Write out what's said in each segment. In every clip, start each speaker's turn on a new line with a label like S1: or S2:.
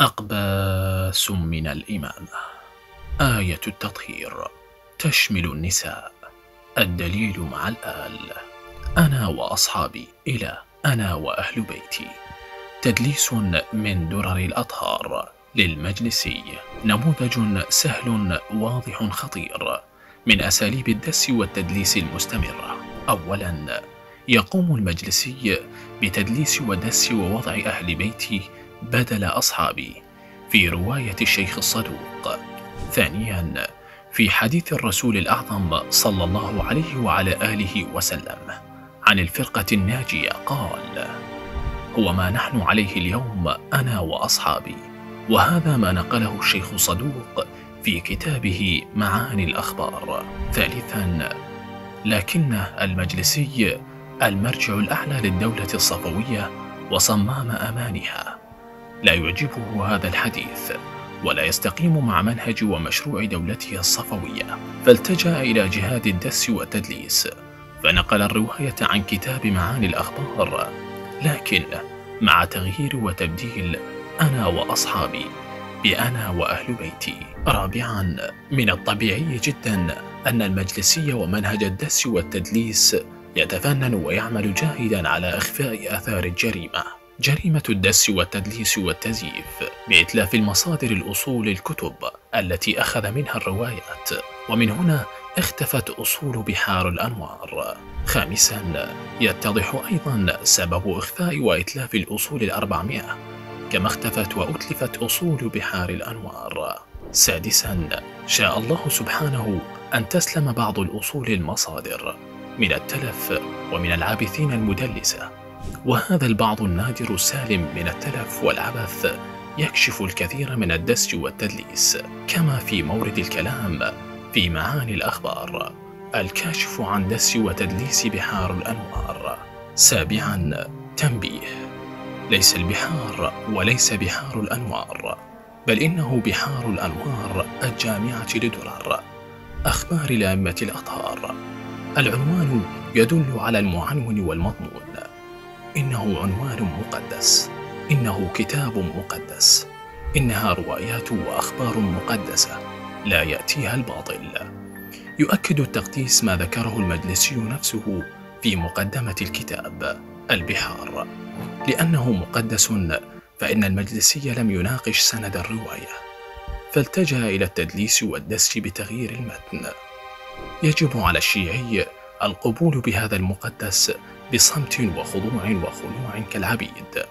S1: أقباس من الإمامة آية التطهير. تشمل النساء. الدليل مع الآل. أنا وأصحابي إلى أنا وأهل بيتي. تدليس من درر الأطهار للمجلسي نموذج سهل واضح خطير. من أساليب الدس والتدليس المستمرة. أولا يقوم المجلسي بتدليس ودس ووضع أهل بيتي بدل أصحابي في رواية الشيخ الصدوق. ثانيا في حديث الرسول الأعظم صلى الله عليه وعلى آله وسلم عن الفرقة الناجية قال هو ما نحن عليه اليوم أنا وأصحابي وهذا ما نقله الشيخ صدوق في كتابه معاني الأخبار ثالثا لكن المجلسي المرجع الأعلى للدولة الصفوية وصمام أمانها. لا يعجبه هذا الحديث ولا يستقيم مع منهج ومشروع دولته الصفوية. فالتجأ إلى جهاد الدس والتدليس فنقل الرواية عن كتاب معاني الأخبار. لكن مع تغيير وتبديل أنا وأصحابي بأنا وأهل بيتي. رابعا من الطبيعي جدا أن المجلسي ومنهج الدس والتدليس يتفنن ويعمل جاهدا على إخفاء آثار الجريمة. جريمة الدس والتدليس والتزييف بإتلاف المصادر الأصول الكتب التي أخذ منها الروايات. ومن هنا اختفت أصول بحار الأنوار. خامسا يتضح أيضا سبب إخفاء وإتلاف الأصول الأربعمائة كما اختفت وأتلفت أصول بحار الأنوار. سادسا شاء الله سبحانه أن تسلم بعض الأصول المصادر من التلف ومن العابثين المدلسة. وهذا البعض النادر السالم من التلف والعبث يكشف الكثير من الدس والتدليس كما في مورد الكلام في معاني الأخبار. الكاشف عن دس وتدليس بحار الأنوار. سابعا تنبيه. ليس البحار وليس بحار الأنوار بل إنه بحار الأنوار الجامعة لدرر أخبار الأئمة الأطهار. العنوان يدل على المعنون والمضمون. إنه عنوان مقدس. إنه كتاب مقدس. إنها روايات وأخبار مقدسة. لا يأتيها الباطل. يؤكد التقديس ما ذكره المجلسي نفسه في مقدمة الكتاب البحار. لأنه مقدس فإن المجلسي لم يناقش سند الرواية. فالتجأ إلى التدليس والدس بتغيير المتن. يجب على الشيعي القبول بهذا المقدس بصمت وخضوع وخنوع كالعبيد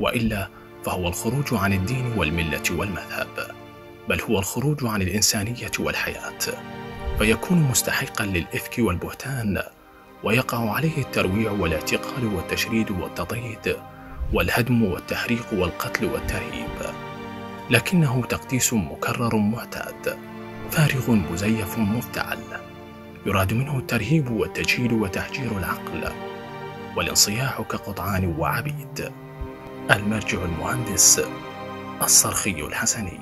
S1: وإلا فهو الخروج عن الدين والملة والمذهب بل هو الخروج عن الإنسانية والحياة فيكون مستحقا للإفك والبهتان ويقع عليه الترويع والاعتقال والتشريد والتضييد والهدم والتحريق والقتل والترهيب. لكنه تقديس مكرر معتاد فارغ مزيف مفتعل يراد منه الترهيب والتجهيل وتهجير العقل. والانصياح كقطعان وعبيد. المرجع المهندس الصرخي الحسني.